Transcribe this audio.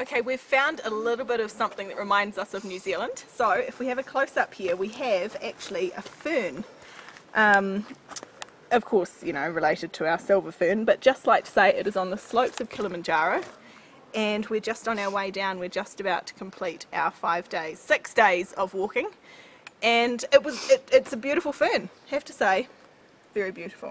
Okay, we've found a little bit of something that reminds us of New Zealand. So if we have a close up here, we have actually a fern. Um, of course, you know, related to our silver fern, but just like to say it is on the slopes of Kilimanjaro and we're just on our way down. We're just about to complete our five days, six days of walking and it was, it, it's a beautiful fern, have to say, very beautiful.